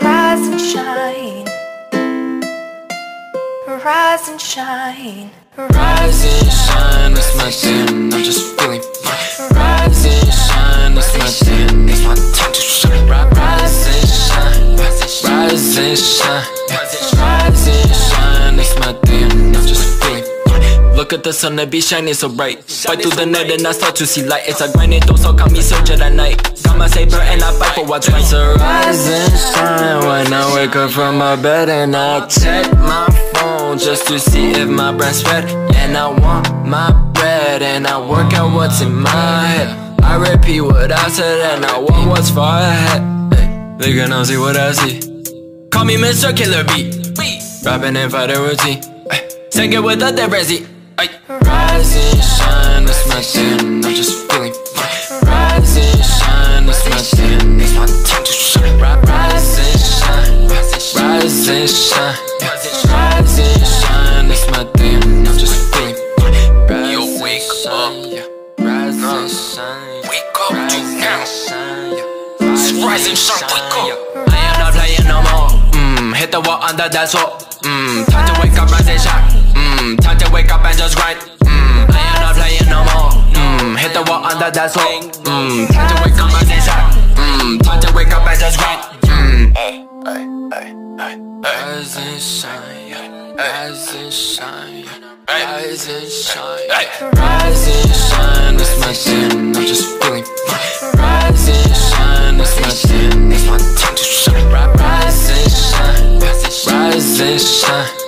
Rise and shine. Rise and shine. Rise and shine, that's my thing. I'm just feeling fine. Rise and shine, that's my thing. It's my time to shine. Rise and shine, rise and shine, rise and shine. That's my thing. I'm just. Look at the sun, it be shining so bright. Fight through the night and I start to see light. It's a grind, it don't stop, got me searching at night. Got my saber and I fight for what's right. So rise and shine I wake up from my bed and I check my phone just to see if my brand's red. And I want my bread and I work out what's in my head. I repeat what I said and I want what's far ahead. Hey, they gonna see what I see. Call me Mr. Killer B. Rapping and fighting routine. Ay, Take it with a Debrezi. Rise and and shine, rise and shine. That's my thing. I'm just fine. Rise Yo, wake up. Rise and shine. Wake up, Rise now. Rise and shine, wake up. I am not playing no more. Mmm, hit the wall under that sword. Mmm, time to wake up, rise and shine. Mmm, time to wake up and just grind. Mmm, I am not playing no more. Mmm, hit the wall under that sword. Mmm, time to wake up, rise and shine. Mmm, time to wake up and just grind. Mmm. Rise and shine, rise and shine, rise and shine, rise and shine. It's my gin, I'm just feeling fine. Rise and shine, my my to shine. Rise and shine, rise and shine.